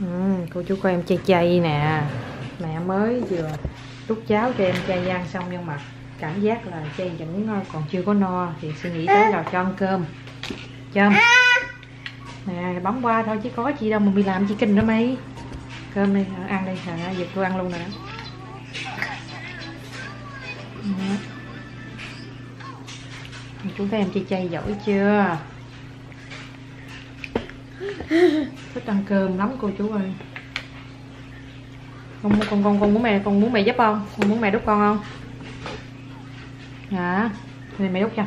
Ừ, cô chú coi em chay chay nè. Mẹ mới vừa đút cháo cho em chay ăn xong nhưng mà cảm giác là chay vẫn còn chưa có no thì suy nghĩ tới là cho ăn cơm. Chôm. Nè bấm qua thôi chứ có gì đâu mà bị làm chỉ kinh đó mấy cơm đi ăn đi à, giờ tôi ăn luôn nè. Chú thấy em chay chay giỏi chưa thích ăn cơm lắm cô chú ơi. Con con con con muốn mẹ con muốn mẹ giúp không con muốn mẹ đút con không? Dạ. Thì mẹ đút cho.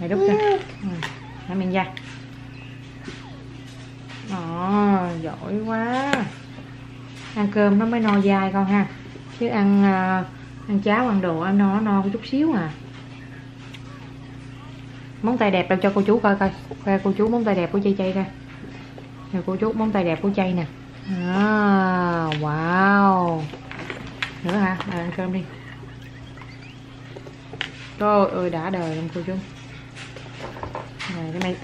Mẹ đút cho. Ừ. để miệng ra. Đó giỏi quá. Ăn cơm nó mới no dai con ha. Chứ ăn ờ, ăn cháo, ăn đồ ăn no no có chút xíu à. Móng tay đẹp đâu cho cô chú coi coi. Coi cô chú móng tay đẹp của chay chay coi rồi cô chú móng tay đẹp của chay nè. À, wow. Nữa hả? À, ăn cơm đi. Trời ơi đã đời luôn cô chú. Này để mày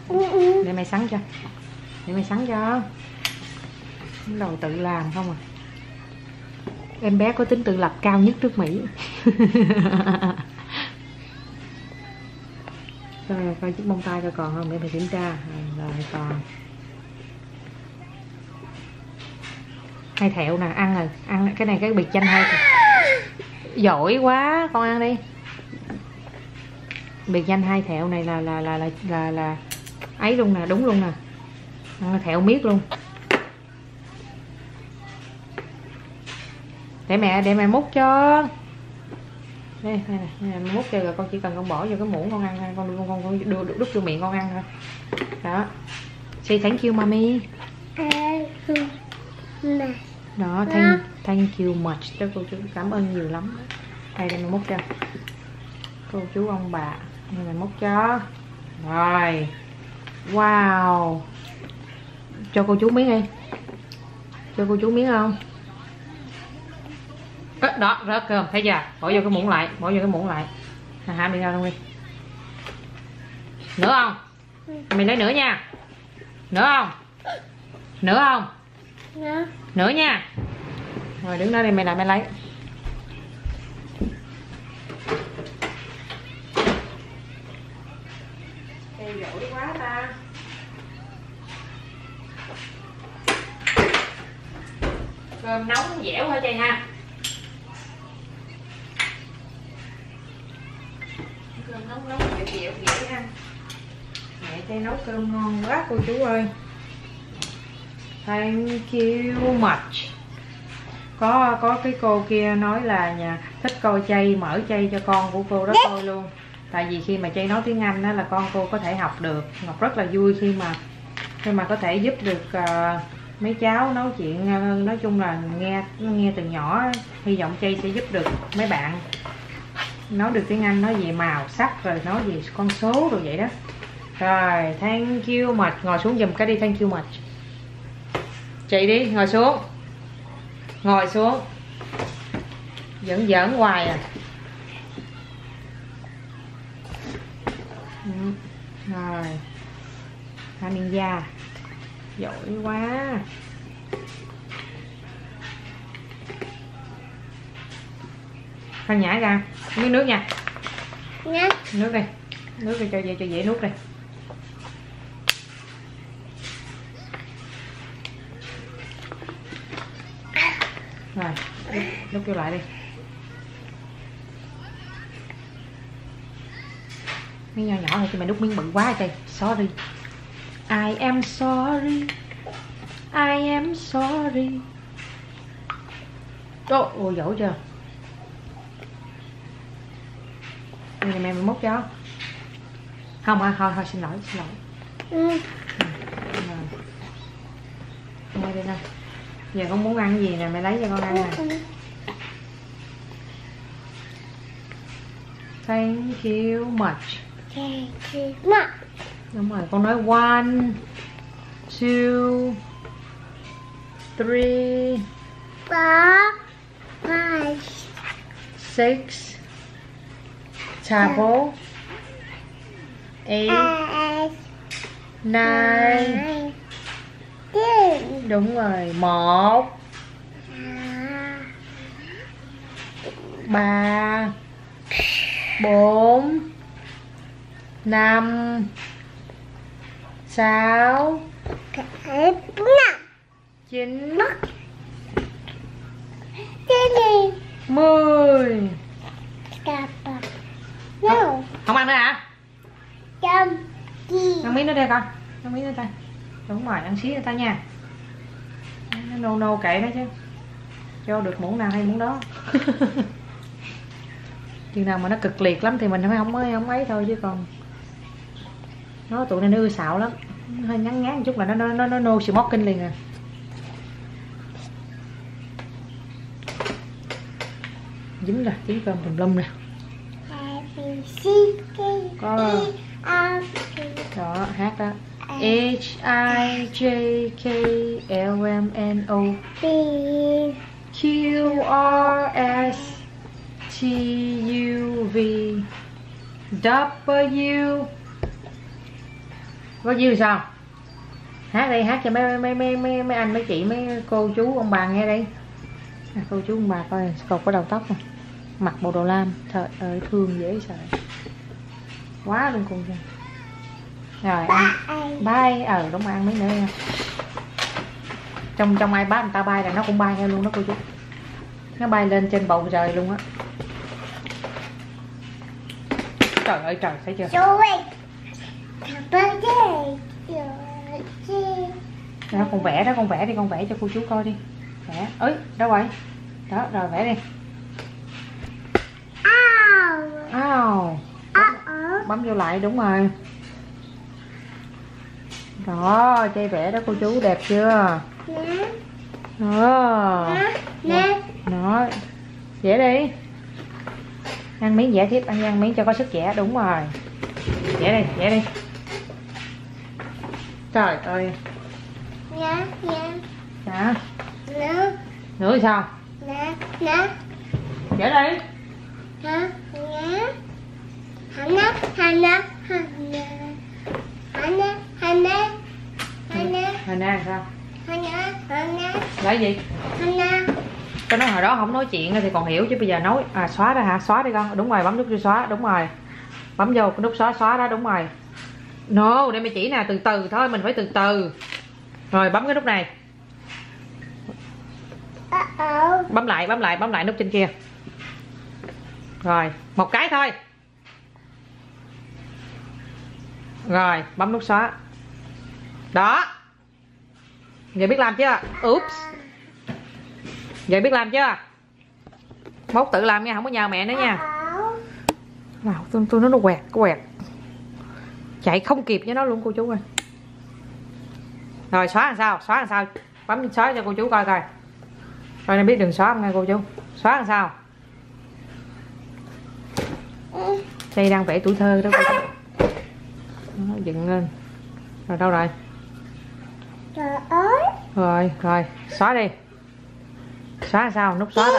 để mày sắn cho. Để mày sắn cho. Đầu tự làm không à. Em bé có tính tự lập cao nhất nước mỹ. Rồi, coi chiếc bông tai coi còn không để mày kiểm tra. Rồi còn. Hai thẹo nè ăn rồi. Ăn cái này cái bịch chanh hai giỏi quá con ăn đi. Biệt danh hai thẹo này là là là là là, là ấy luôn nè đúng luôn nè. Ăn thẹo miết luôn. Để mẹ để mẹ múc cho. Đây đây nè đây nè, múc cho rồi con chỉ cần con bỏ vô cái muỗng con ăn thôi. Con con con, con đưa đút vô miệng con ăn thôi. Đó. Say thank you mommy đó thank thank you much. Cho cô chú cảm ơn nhiều lắm. Đây để mình múc cho. Cô chú ông bà đây mình múc cho. Rồi. Wow. Cho cô chú miếng đi. Cho cô chú miếng không? Ơ, đó rớt cơm thấy chưa? Bỏ vô cái muỗng lại bỏ vô cái muỗng lại. À, hả đi ra luôn đi. Nữa không? Mình lấy nữa nha. Nữa không? Nữa không nữa nha. Rồi đứng đó đi mày lại mày lấy Ê, giỏi quá ta. Cơm nóng dẻo hả chị ha? Cơm nóng nóng dẻo dẻo dễ ăn mẹ chay nấu cơm ngon quá cô chú ơi thank you much. Có có cái cô kia nói là nhà thích coi chay mở chay cho con của cô đó coi luôn. Tại vì khi mà chay nói tiếng anh đó là con cô có thể học được. Ngọc rất là vui khi mà khi mà có thể giúp được ờ, mấy cháu nói chuyện ờ, nói chung là nghe nghe từ nhỏ hy vọng chay sẽ giúp được mấy bạn. Nói được tiếng anh nói về màu sắc rồi nói về con số rồi vậy đó. Rồi thank you much. Ngồi xuống giùm cái đi thank you much chị đi ngồi xuống. Ngồi xuống. Giỡn giỡn hoài à. Ừ, rồi. Hai miếng da. Giỏi quá. Phan nhả ra. Miếng nước nha. Nước đây nước đây cho dễ cho dễ nuốt đây rồi lúc vô lại đi. Miếng nhỏ nhỏ thôi chứ mày đút miếng bự quá trời. Sorry. I am sorry. I am sorry. Ô, ôi dỗ chưa? Bây giờ mẹ mình múc cho. Không à, thôi, thôi xin lỗi, xin lỗi. Rồi. Nghe đi nè Giờ con muốn ăn gì nè, mẹ lấy cho con ăn nè. Thank you much. Đúng rồi, con nói one, two, three, six, table, eight, nine, đúng rồi một ba bốn năm sáu chín mười. Không ăn nữa hả? Ăn miếng nữa đây con. Ăn miếng nữa ta. Đúng rồi ăn xí nữa ta nha nó nô nô kệ nó chứ. Cho được muỗng nào hay muỗng đó. Chừng nào mà nó cực liệt lắm thì mình phải không mới không ấy thôi chứ còn nó tụi này nó ưa xạo lắm. Hơi ngắn ngán một chút là nó nó nó, nó nô smoking liền à. Dính rồi dính cơm tùm lum nè. Có. Đó hát đó H I J K L M N O P Q R S T U V W có dư sao? Hát đi hát cho mấy mấy mấy mấy mấy anh mấy chị mấy cô chú ông bà nghe đi. À, cô chú ông bà coi cột có đầu tóc nè. Mặc bộ đồ lam. Trời ơi thương dễ sợ. Quá luôn con rồi rồi ăn. bay ờ đúng rồi ăn mấy nữa nha. Trong trong ai bác người ta bay là nó cũng bay theo luôn đó cô chú. Nó bay lên trên bầu trời luôn á. Trời ơi trời thấy chưa? Đó con vẽ đó con vẽ đi con vẽ cho cô chú coi đi. Vẽ. Ơi đâu rồi? Đó rồi vẽ đi. Ow. bấm vô lại đúng rồi đó chơi vẽ đó cô chú đẹp chưa? Đó. Đó. Vẽ đi. Ăn miếng vẽ tiếp ăn ăn miếng cho có sức vẽ đúng rồi. Vẽ đi vẽ đi. Trời ơi. Dạ nữa thì sao? Vẽ đi nè sao? Lấy gì? Cái nói hồi đó không nói chuyện thì còn hiểu chứ bây giờ nói à xóa ra hả? Xóa đi con. Đúng rồi bấm nút cho xóa. Đúng rồi. Bấm vô cái nút xóa xóa đó. Đúng rồi. No để mày chỉ nè. Từ từ thôi mình phải từ từ. Rồi bấm cái nút này. Bấm lại bấm lại bấm lại nút trên kia. Rồi một cái thôi. Rồi bấm nút xóa. Đó Vậy biết làm chưa? Oops. Vậy biết làm chưa? Mốt tự làm nha không có nhờ mẹ nữa nha. Nào tôi, tôi nó nó quẹt quẹt. Chạy không kịp với nó luôn cô chú ơi. Rồi xóa làm sao? Xóa làm sao? Bấm xóa cho cô chú coi coi. Rồi nên biết đừng xóa nghe cô chú. Xóa làm sao? Đây đang vẽ tuổi thơ đó cô chú. Nó dựng lên. Rồi đâu rồi? Trời ơi. Rồi rồi xóa đi. Xóa sao? Nút xóa đó.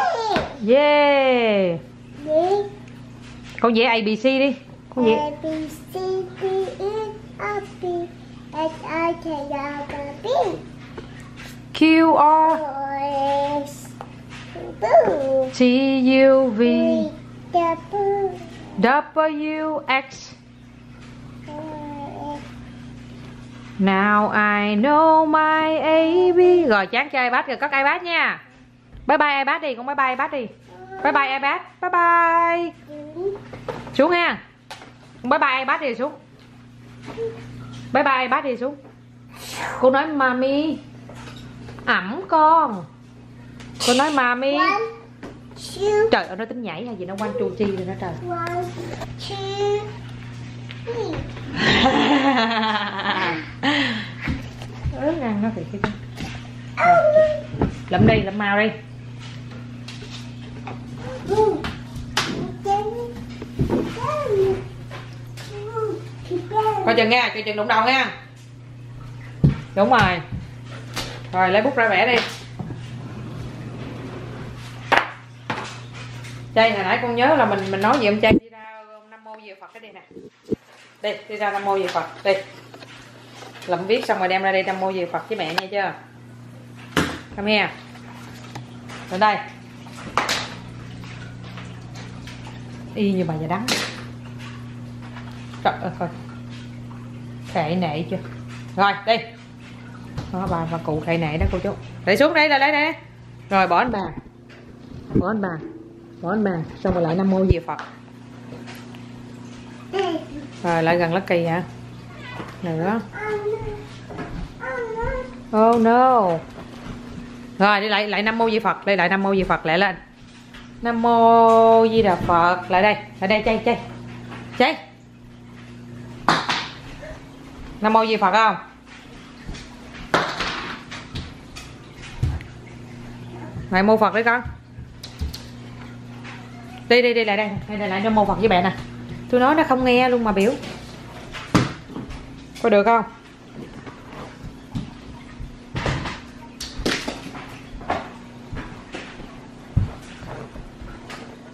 Yeah. Gì? Con vẽ abc đi. Con vẽ A B C D E F G H I K L M N q r S t u v. W x Now I know my AB Rồi chán chơi iPad rồi cất iPad nha. Bye bye iPad đi con bye bye iPad đi. Bye bye iPad Bye bye. Xuống ha. Bye bye iPad đi xuống. Bye bye iPad đi xuống. Cô nói mami Ẩm con. Cô nói mami Trời ơi nó tính nhảy hay gì nó? Quanh chu chi rồi đó trời lụm đi lụm mau đi coi chừng nha coi chừng đụng đầu nha đúng rồi. Rồi, lấy bút ra vẽ đi. Chay, hồi nãy con nhớ là mình mình nói gì ông chay? Đi ra um, nam mô về phật cái đi nè. Đi đi ra nam mô về phật, đi. Làm viết xong rồi đem ra đây nam mô về phật với mẹ nghe chưa? Come here lên đây. Y như bà già đắng. Trời ơi thôi. Khệ nệ chưa? Rồi đi. Đó, bà bà cụ khệ nệ đó cô chú. Để xuống đây là lấy đây rồi bỏ anh bà. Bỏ anh bà. Bỏ anh bà. Xong rồi lại nam mô Di phật. Rồi lại gần lucky hả? Nữa. Oh no rồi, đi lại lại nam mô di phật đây lại nam mô di phật, lại lên. Nam mô di đà phật, lại đây lại đây chơi chơi chơi nam mô di phật không? Lại mô phật đấy con. Đi đi đi, lại đây đây lại lại nam mô phật với mẹ nè. Tôi nói nó không nghe luôn mà biểu. Có được không?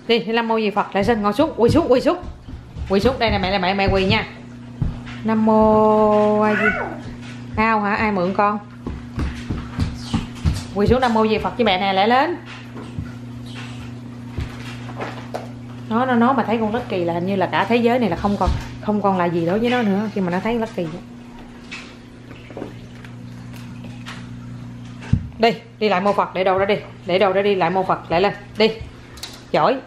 Đi nam mô di phật. Lại sinh ngồi xuống. Quỳ xuống quỳ xuống. Quỳ xuống. Đây là mẹ là mẹ mẹ quỳ nha. Nam mô ai gì ao hả? Ai mượn con? Quỳ xuống nam mô di phật với mẹ nè lại lên. Nó nó nó mà thấy con Lucky là hình như là cả thế giới này là không còn không còn là gì đối với nó nữa, khi mà nó thấy Lucky đi đi lại mô Phật. Để đầu ra đi. Để đầu ra đi lại mô Phật. Lại lên. Đi. Giỏi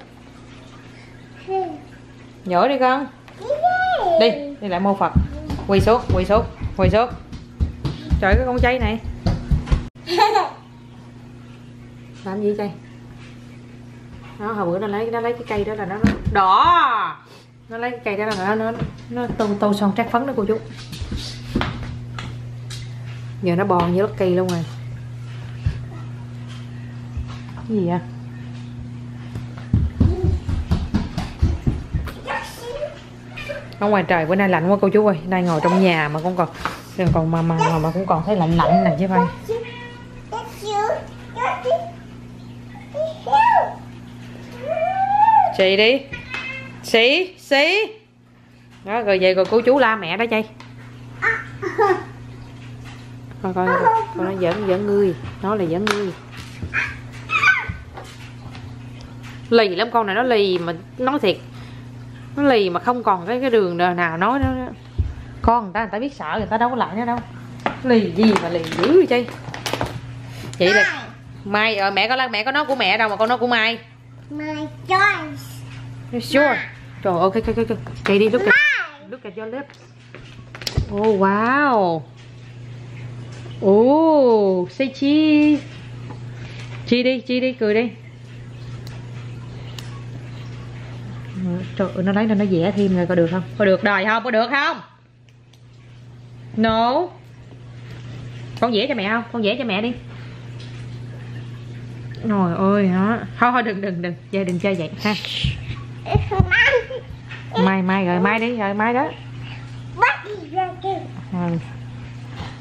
giỏi đi con. Đi đi lại mô Phật. Quỳ xuống quỳ xuống quỳ xuống. Trời cái con chay này. Làm gì chay nó hồi bữa nó lấy nó lấy cái cây đó là nó đỏ. Nó lấy cái cây đó là nó nó nó tô tô son trát phấn đó cô chú. Giờ nó bòn như lót cây luôn rồi. Cái gì vậy ở ngoài trời, bữa nay lạnh quá cô chú ơi. Nay ngồi trong nhà mà cũng còn còn mà mà mà cũng còn thấy lạnh lạnh này chứ phải. Xì đi. Xì xì. Đó, rồi về rồi cô chú la mẹ đó chay. Coi coi coi nó giỡn giỡn ngươi. Nó là giỡn ngươi. Lì lắm, con này nó lì mà nói thiệt nó lì mà không còn cái cái đường nào nói nó con người ta người ta biết sợ người ta đâu có lại nữa đâu lì gì mà lì dữ vậy chay chị là mai ờ, mẹ có mẹ có nói của mẹ đâu mà con nói của mai My choice. Sure? Trời ơi, okay, okay, okay. Chạy đi, look at, look at your lips. Oh, wow. Oh, say cheese. Chi đi, chi đi, cười đi. Trời ơi, nó lấy ra nó vẽ thêm rồi, có được không? Có được đời không? Có được không? No. Con vẽ cho mẹ không? Con vẽ cho mẹ đi. Trời ơi hả? Thôi thôi đừng đừng đừng, chơi đừng chơi vậy ha. Mai mai rồi mai đi rồi mai đó. Ừ.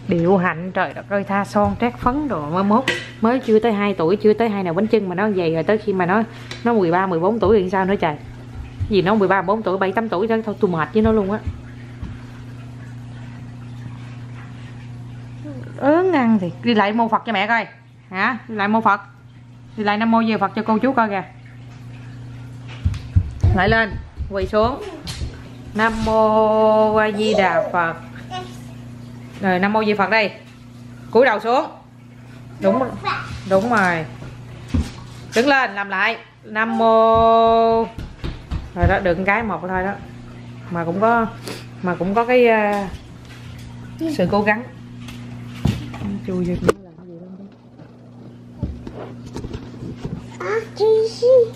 Điệu hạnh trời đất ơi tha son trét phấn đồ mới mốt mới chưa tới 2 tuổi chưa tới hai nào bánh chân mà nó vậy rồi tới khi mà nó nó 13 14 tuổi thì sao nữa trời gì nó 13 14 tuổi 7 8 tuổi thôi thôi tôi mệt với nó luôn á. Ớn ăn thì đi lại mô Phật cho mẹ coi. Hả? Đi lại mô Phật. Đi lại nam mô về Phật cho cô chú coi kìa. Lại lên. Quỳ xuống. Nam mô a di đà phật. Rồi nam mô di phật đây. Cúi đầu xuống. Đúng đúng rồi. Đứng lên làm lại. Nam mô rồi đó được cái một thôi đó. Mà cũng có mà cũng có cái uh, sự cố gắng. Chui vô làm gì luôn